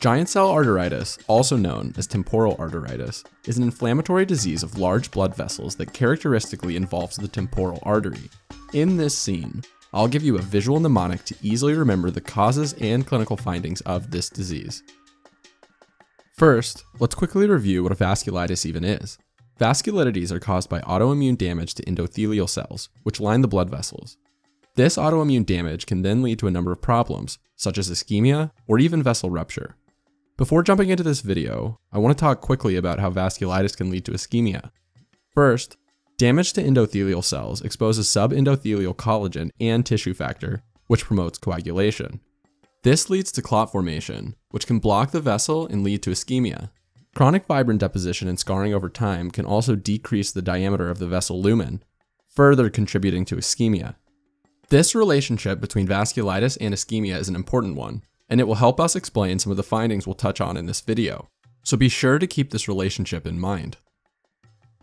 Giant cell arteritis, also known as temporal arteritis, is an inflammatory disease of large blood vessels that characteristically involves the temporal artery. In this scene, I'll give you a visual mnemonic to easily remember the causes and clinical findings of this disease. First, let's quickly review what a vasculitis even is. Vasculitides are caused by autoimmune damage to endothelial cells, which line the blood vessels. This autoimmune damage can then lead to a number of problems, such as ischemia or even vessel rupture. Before jumping into this video, I want to talk quickly about how vasculitis can lead to ischemia. First, damage to endothelial cells exposes subendothelial collagen and tissue factor, which promotes coagulation. This leads to clot formation, which can block the vessel and lead to ischemia. Chronic fibrin deposition and scarring over time can also decrease the diameter of the vessel lumen, further contributing to ischemia. This relationship between vasculitis and ischemia is an important one, and it will help us explain some of the findings we'll touch on in this video. So be sure to keep this relationship in mind.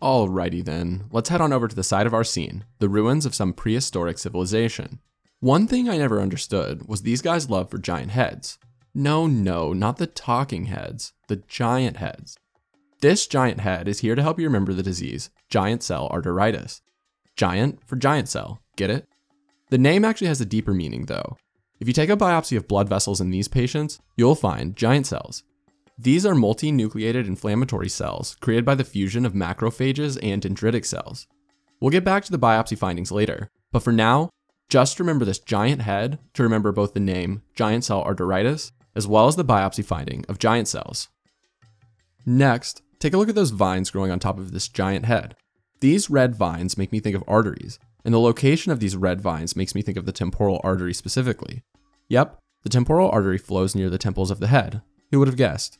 Alrighty then, let's head on over to the side of our scene, the ruins of some prehistoric civilization. One thing I never understood was these guys' love for giant heads. No, no, not the talking heads, the giant heads. This giant head is here to help you remember the disease, giant cell arteritis. Giant for giant cell, get it? The name actually has a deeper meaning though. If you take a biopsy of blood vessels in these patients, you'll find giant cells. These are multinucleated inflammatory cells created by the fusion of macrophages and dendritic cells. We'll get back to the biopsy findings later, but for now, just remember this giant head to remember both the name giant cell arteritis as well as the biopsy finding of giant cells. Next, take a look at those vines growing on top of this giant head. These red vines make me think of arteries, and the location of these red vines makes me think of the temporal artery specifically. Yep, the temporal artery flows near the temples of the head. Who would have guessed?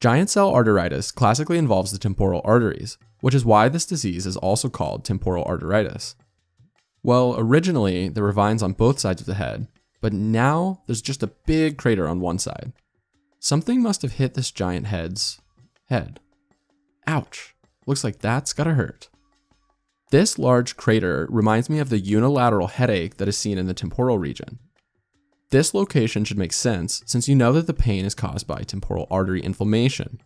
Giant cell arteritis classically involves the temporal arteries, which is why this disease is also called temporal arteritis. Well, originally there were vines on both sides of the head, but now there's just a big crater on one side. Something must have hit this giant head's head. Ouch, looks like that's gotta hurt. This large crater reminds me of the unilateral headache that is seen in the temporal region. This location should make sense since you know that the pain is caused by temporal artery inflammation.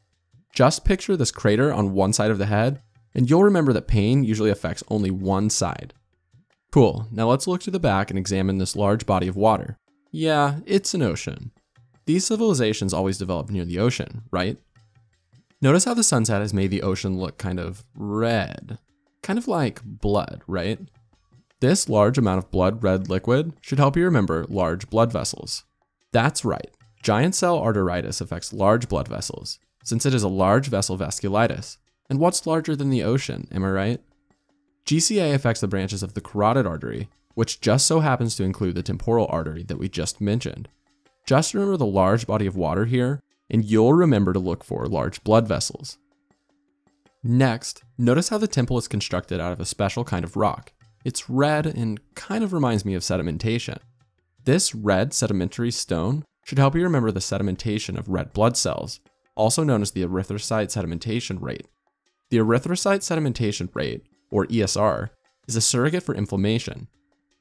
Just picture this crater on one side of the head, and you'll remember that pain usually affects only one side. Cool, now let's look to the back and examine this large body of water. Yeah, it's an ocean. These civilizations always develop near the ocean, right? Notice how the sunset has made the ocean look kind of red kind of like blood, right? This large amount of blood red liquid should help you remember large blood vessels. That's right, giant cell arteritis affects large blood vessels, since it is a large vessel vasculitis. And what's larger than the ocean, am I right? GCA affects the branches of the carotid artery, which just so happens to include the temporal artery that we just mentioned. Just remember the large body of water here, and you'll remember to look for large blood vessels. Next, notice how the temple is constructed out of a special kind of rock. It's red and kind of reminds me of sedimentation. This red sedimentary stone should help you remember the sedimentation of red blood cells, also known as the erythrocyte sedimentation rate. The erythrocyte sedimentation rate, or ESR, is a surrogate for inflammation.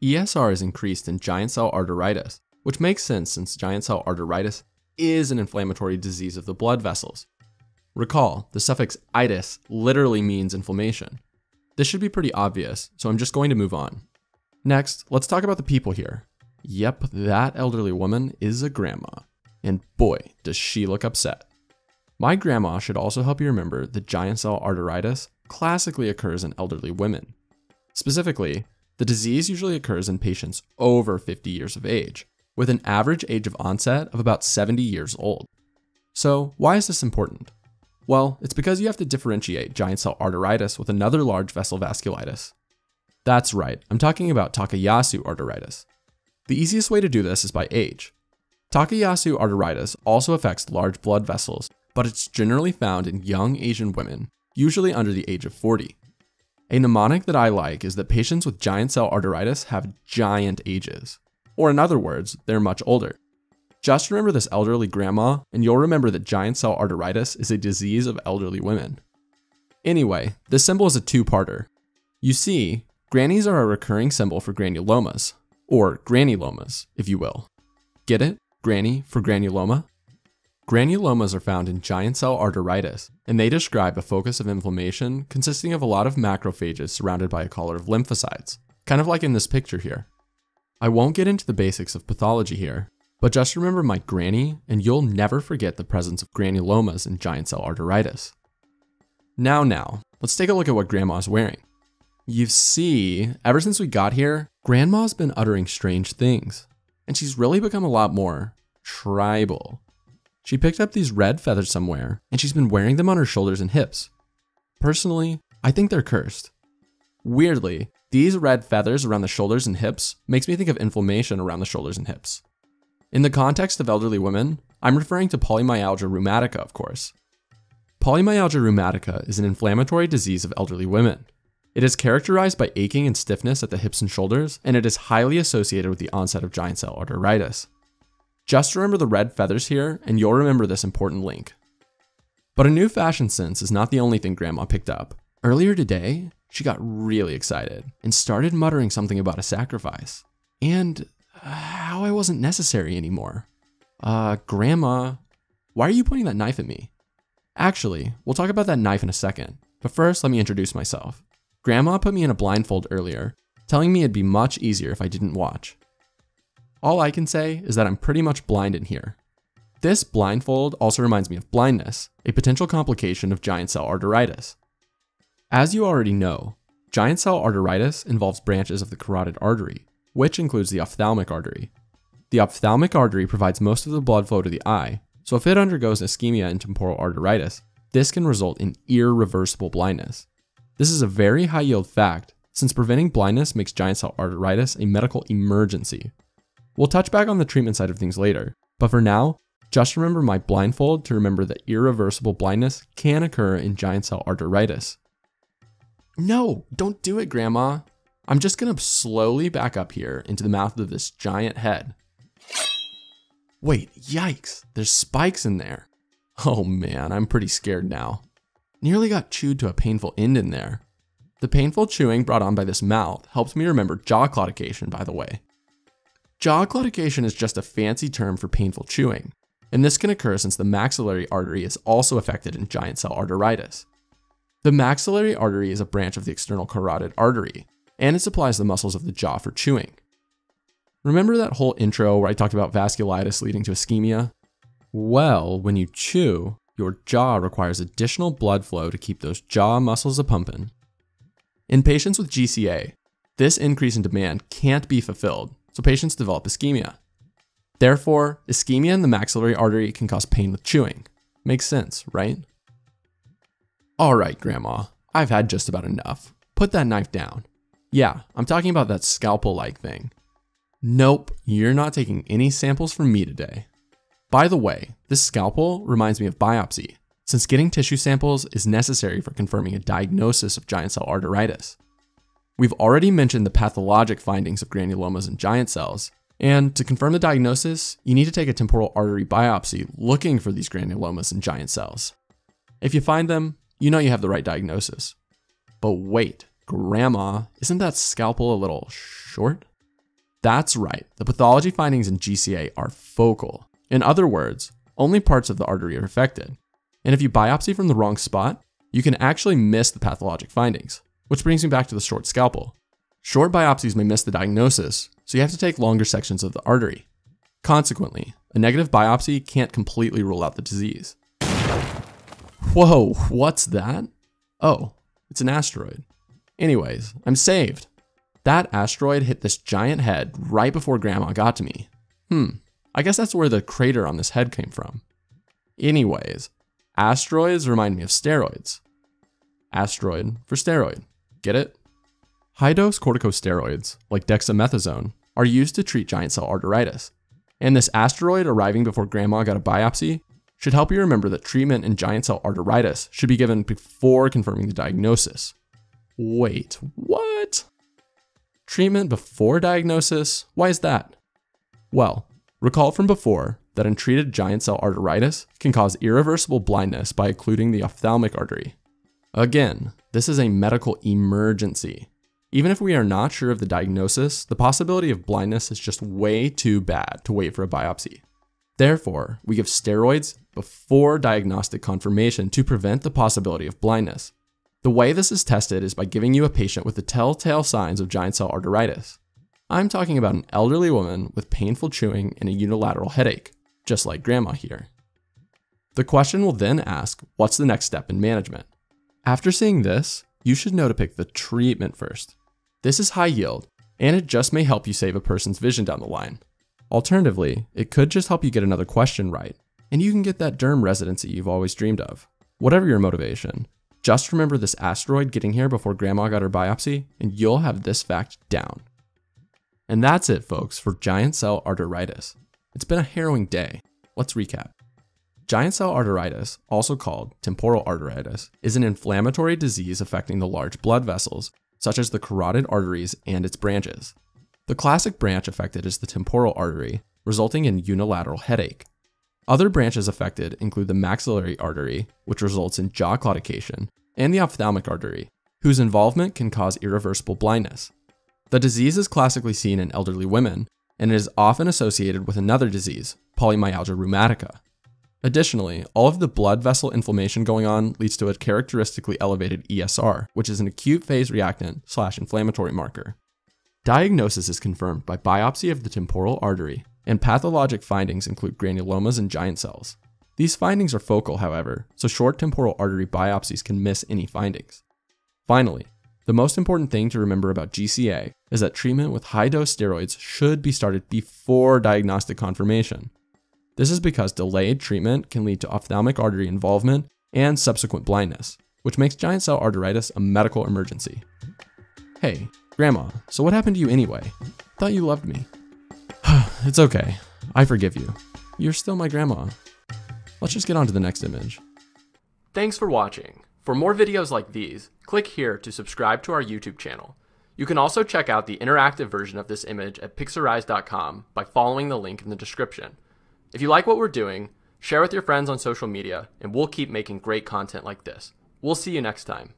ESR is increased in giant cell arteritis, which makes sense since giant cell arteritis is an inflammatory disease of the blood vessels, Recall, the suffix itis literally means inflammation. This should be pretty obvious, so I'm just going to move on. Next, let's talk about the people here. Yep, that elderly woman is a grandma. And boy, does she look upset. My grandma should also help you remember that giant cell arteritis classically occurs in elderly women. Specifically, the disease usually occurs in patients over 50 years of age, with an average age of onset of about 70 years old. So, why is this important? Well, it's because you have to differentiate giant cell arteritis with another large vessel vasculitis. That's right, I'm talking about Takayasu arteritis. The easiest way to do this is by age. Takayasu arteritis also affects large blood vessels, but it's generally found in young Asian women, usually under the age of 40. A mnemonic that I like is that patients with giant cell arteritis have giant ages. Or in other words, they're much older. Just remember this elderly grandma, and you'll remember that giant cell arteritis is a disease of elderly women. Anyway, this symbol is a two-parter. You see, grannies are a recurring symbol for granulomas, or granulomas, if you will. Get it? Granny for granuloma? Granulomas are found in giant cell arteritis, and they describe a focus of inflammation consisting of a lot of macrophages surrounded by a collar of lymphocytes, kind of like in this picture here. I won't get into the basics of pathology here, but just remember my granny, and you'll never forget the presence of granulomas in giant cell arteritis. Now, now, let's take a look at what Grandma's wearing. You see, ever since we got here, Grandma's been uttering strange things, and she's really become a lot more tribal. She picked up these red feathers somewhere, and she's been wearing them on her shoulders and hips. Personally, I think they're cursed. Weirdly, these red feathers around the shoulders and hips makes me think of inflammation around the shoulders and hips. In the context of elderly women, I'm referring to polymyalgia rheumatica, of course. Polymyalgia rheumatica is an inflammatory disease of elderly women. It is characterized by aching and stiffness at the hips and shoulders, and it is highly associated with the onset of giant cell arteritis. Just remember the red feathers here, and you'll remember this important link. But a new fashion sense is not the only thing Grandma picked up. Earlier today, she got really excited and started muttering something about a sacrifice. And uh, how I wasn't necessary anymore. Uh, Grandma, why are you pointing that knife at me? Actually, we'll talk about that knife in a second, but first let me introduce myself. Grandma put me in a blindfold earlier, telling me it'd be much easier if I didn't watch. All I can say is that I'm pretty much blind in here. This blindfold also reminds me of blindness, a potential complication of giant cell arteritis. As you already know, giant cell arteritis involves branches of the carotid artery, which includes the ophthalmic artery. The ophthalmic artery provides most of the blood flow to the eye, so if it undergoes ischemia and temporal arteritis, this can result in irreversible blindness. This is a very high yield fact, since preventing blindness makes giant cell arteritis a medical emergency, We'll touch back on the treatment side of things later, but for now, just remember my blindfold to remember that irreversible blindness can occur in giant cell arteritis. No, don't do it, Grandma. I'm just gonna slowly back up here into the mouth of this giant head. Wait, yikes, there's spikes in there. Oh man, I'm pretty scared now. Nearly got chewed to a painful end in there. The painful chewing brought on by this mouth helps me remember jaw claudication, by the way. Jaw claudication is just a fancy term for painful chewing, and this can occur since the maxillary artery is also affected in giant cell arteritis. The maxillary artery is a branch of the external carotid artery, and it supplies the muscles of the jaw for chewing. Remember that whole intro where I talked about vasculitis leading to ischemia? Well, when you chew, your jaw requires additional blood flow to keep those jaw muscles a pumping. In patients with GCA, this increase in demand can't be fulfilled, so patients develop ischemia. Therefore, ischemia in the maxillary artery can cause pain with chewing. Makes sense, right? Alright, Grandma, I've had just about enough. Put that knife down. Yeah, I'm talking about that scalpel like thing. Nope, you're not taking any samples from me today. By the way, this scalpel reminds me of biopsy, since getting tissue samples is necessary for confirming a diagnosis of giant cell arteritis. We've already mentioned the pathologic findings of granulomas in giant cells, and to confirm the diagnosis, you need to take a temporal artery biopsy looking for these granulomas in giant cells. If you find them, you know you have the right diagnosis. But wait, Grandma, isn't that scalpel a little short? That's right, the pathology findings in GCA are focal. In other words, only parts of the artery are affected. And if you biopsy from the wrong spot, you can actually miss the pathologic findings. Which brings me back to the short scalpel. Short biopsies may miss the diagnosis, so you have to take longer sections of the artery. Consequently, a negative biopsy can't completely rule out the disease. Whoa, what's that? Oh, it's an asteroid. Anyways, I'm saved. That asteroid hit this giant head right before Grandma got to me. Hmm, I guess that's where the crater on this head came from. Anyways, asteroids remind me of steroids. Asteroid for steroid. Get it? High dose corticosteroids, like dexamethasone, are used to treat giant cell arteritis. And this asteroid arriving before grandma got a biopsy should help you remember that treatment in giant cell arteritis should be given before confirming the diagnosis. Wait, what? Treatment before diagnosis? Why is that? Well, recall from before that untreated giant cell arteritis can cause irreversible blindness by occluding the ophthalmic artery. Again, this is a medical emergency. Even if we are not sure of the diagnosis, the possibility of blindness is just way too bad to wait for a biopsy. Therefore, we give steroids before diagnostic confirmation to prevent the possibility of blindness. The way this is tested is by giving you a patient with the telltale signs of giant cell arteritis. I'm talking about an elderly woman with painful chewing and a unilateral headache, just like grandma here. The question will then ask, what's the next step in management? After seeing this, you should know to pick the treatment first. This is high yield, and it just may help you save a person's vision down the line. Alternatively, it could just help you get another question right, and you can get that derm residency you've always dreamed of. Whatever your motivation, just remember this asteroid getting here before grandma got her biopsy, and you'll have this fact down. And that's it, folks, for giant cell arteritis. It's been a harrowing day. Let's recap. Giant cell arteritis, also called temporal arteritis, is an inflammatory disease affecting the large blood vessels, such as the carotid arteries and its branches. The classic branch affected is the temporal artery, resulting in unilateral headache. Other branches affected include the maxillary artery, which results in jaw claudication, and the ophthalmic artery, whose involvement can cause irreversible blindness. The disease is classically seen in elderly women, and it is often associated with another disease, polymyalgia rheumatica. Additionally, all of the blood vessel inflammation going on leads to a characteristically elevated ESR, which is an acute phase reactant slash inflammatory marker. Diagnosis is confirmed by biopsy of the temporal artery, and pathologic findings include granulomas and giant cells. These findings are focal, however, so short temporal artery biopsies can miss any findings. Finally, the most important thing to remember about GCA is that treatment with high dose steroids should be started before diagnostic confirmation. This is because delayed treatment can lead to ophthalmic artery involvement and subsequent blindness, which makes giant cell arteritis a medical emergency. Hey, Grandma, so what happened to you anyway? Thought you loved me. it's okay. I forgive you. You're still my grandma. Let's just get on to the next image. Thanks for watching. For more videos like these, click here to subscribe to our YouTube channel. You can also check out the interactive version of this image at pixorize.com by following the link in the description. If you like what we're doing, share with your friends on social media, and we'll keep making great content like this. We'll see you next time.